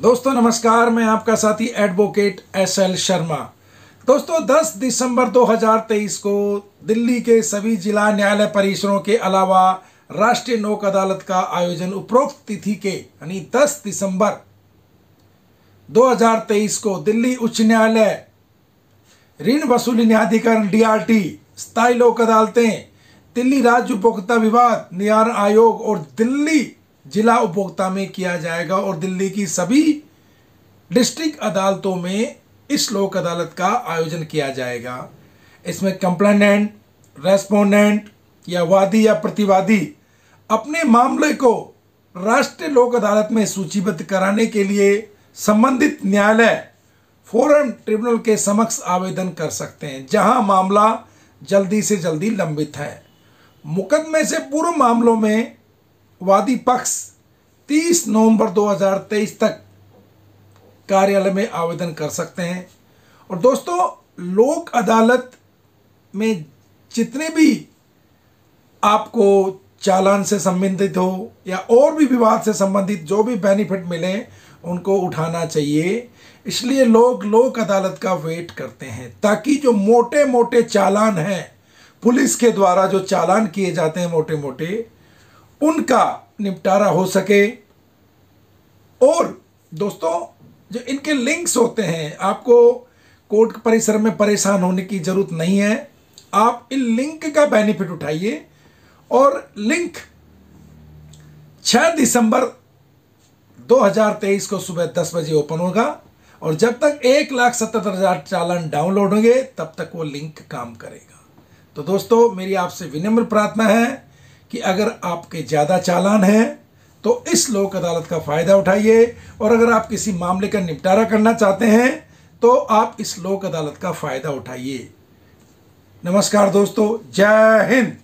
दोस्तों, नमस्कार, मैं आपका साथी एडवोकेट एस एल शर्मा। दोस्तों 10 दिसंबर 2023 को दिल्ली के सभी जिला न्यायालय परिसरों के अलावा राष्ट्रीय लोक अदालत का आयोजन उपरोक्त तिथि के, यानी 10 दिसंबर 2023 को दिल्ली उच्च न्यायालय, ऋण वसूली न्यायाधिकरण डीआरटी स्थायी लोक अदालतें दिल्ली राज्य उपभोक्ता विवाद, निवारण आयोग और दिल्ली जिला उपभोक्ता में किया जाएगा और दिल्ली की सभी डिस्ट्रिक्ट अदालतों में इस लोक अदालत का आयोजन किया जाएगा। इसमें कंप्लेनेंट रेस्पोंडेंट या वादी या प्रतिवादी अपने मामले को राष्ट्रीय लोक अदालत में सूचीबद्ध कराने के लिए संबंधित न्यायालय फोरम ट्रिब्यूनल के समक्ष आवेदन कर सकते हैं, जहाँ मामला जल्दी से जल्दी लंबित है। मुकदमे से पूर्व मामलों में वादी पक्ष 30 नवंबर 2023 तक कार्यालय में आवेदन कर सकते हैं। और दोस्तों, लोक अदालत में जितने भी आपको चालान से संबंधित हो या और भी विवाद से संबंधित जो भी बेनिफिट मिले, उनको उठाना चाहिए। इसलिए लोग लोक अदालत का वेट करते हैं, ताकि जो मोटे मोटे चालान हैं, पुलिस के द्वारा जो चालान किए जाते हैं मोटे मोटे उनका निपटारा हो सके। और दोस्तों, जो इनके लिंक्स होते हैं, आपको कोर्ट परिसर में परेशान होने की ज़रूरत नहीं है। आप इन लिंक का बेनिफिट उठाइए। और लिंक 6 दिसंबर 2023 को सुबह 10 बजे ओपन होगा। और जब तक एक लाख सत्तर हज़ार चालान डाउनलोड होंगे, तब तक वो लिंक काम करेगा। तो दोस्तों, मेरी आपसे विनम्र प्रार्थना है कि अगर आपके ज़्यादा चालान हैं तो इस लोक अदालत का फ़ायदा उठाइए। और अगर आप किसी मामले का निपटारा करना चाहते हैं तो आप इस लोक अदालत का फ़ायदा उठाइए। नमस्कार दोस्तों, जय हिंद।